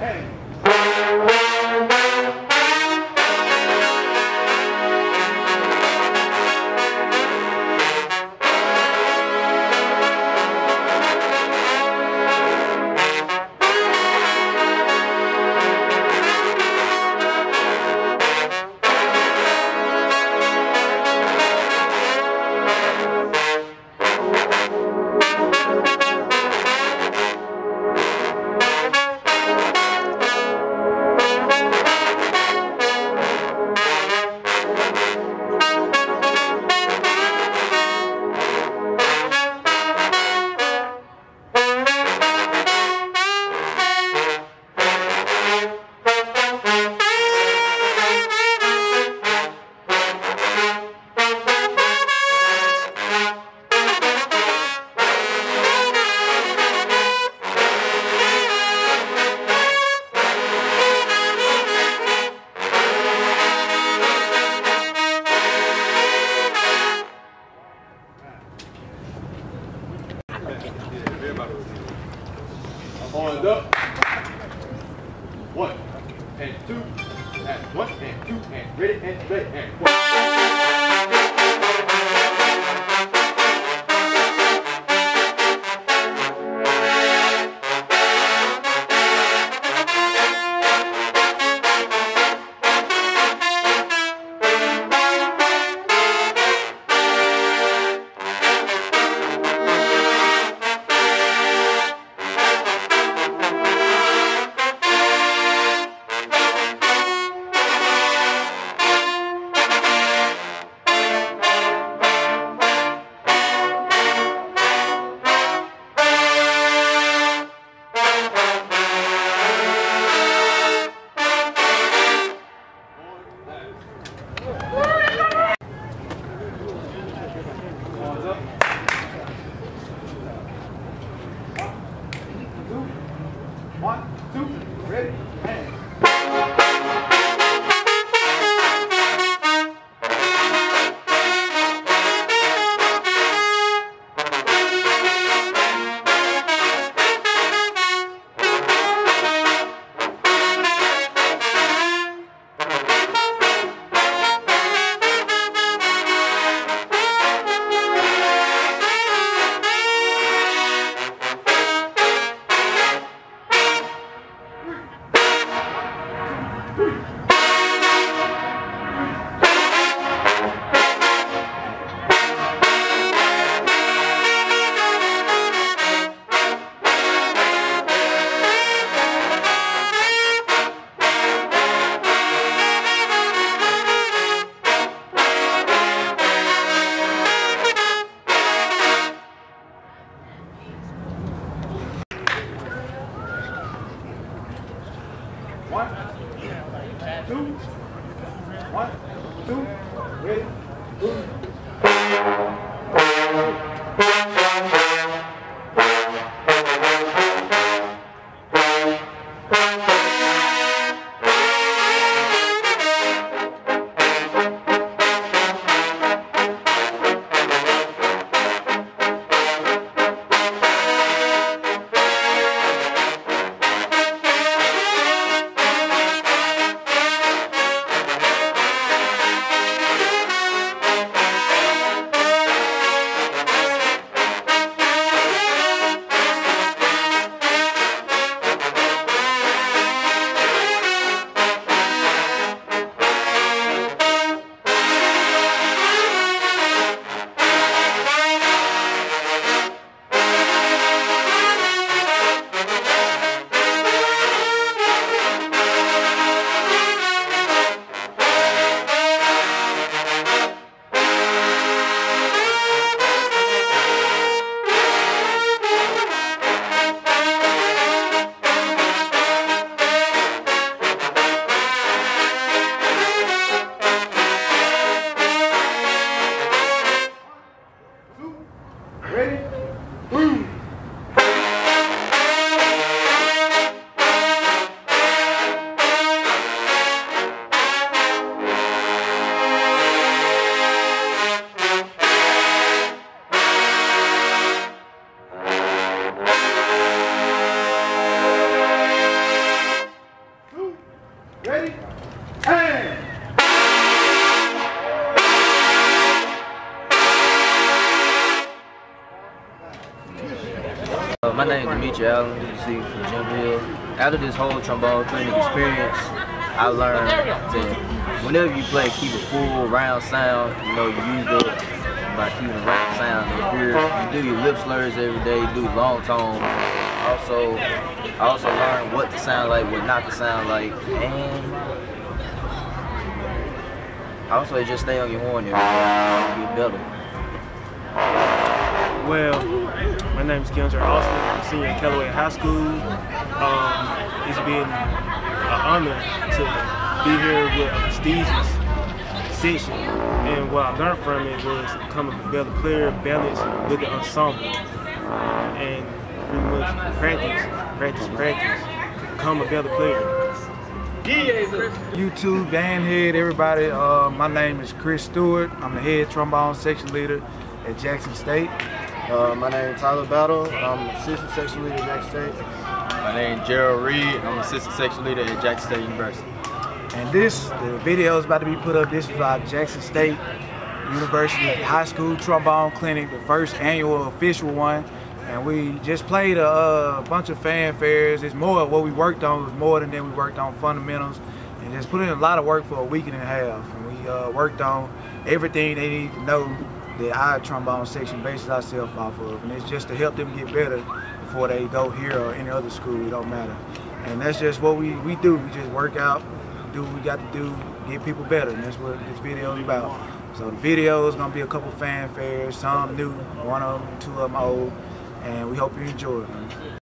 Hey. lined up. One and two and one and two and ready and ready and one. Ready, and. Uh, my name is Demetri Allen, you see from Jim Hill. After this whole trombone clinic experience, I learned that whenever you play, keep a full round sound. You know, you use the by keeping the round sound ear. You do your lip slurs every day, you do long tones. Also, I also learned what to sound like, what not to sound like, and also just stay on your horn every day, get better. Well, my name is Kendra Austin. I'm senior at Callaway High School. Um, it's been an honor to be here with a prestigious session. And what I learned from it was become a better player, balance with the ensemble. And pretty much practice, practice, practice become a better player. YouTube, band head, everybody. Uh, my name is Chris Stewart. I'm the head trombone section leader at Jackson State. Uh, my name is Tyler Battle. I'm assistant section leader at Jackson State. My name is Gerald Reed. I'm assistant section leader at Jackson State University. And this, the video is about to be put up. This is our Jackson State University High School Trombone Clinic, the first annual official one. And we just played a, a bunch of fanfares. It's more what we worked on was more than then we worked on fundamentals and just put in a lot of work for a week and a half. And we uh, worked on everything they need to know that our trombone section bases ourselves off of. And it's just to help them get better before they go here or any other school, it don't matter. And that's just what we, we do. We just work out, do what we got to do, get people better. And that's what this video is about. So the video is gonna be a couple fanfares, some new, one of them, two of them old, and we hope you enjoy it.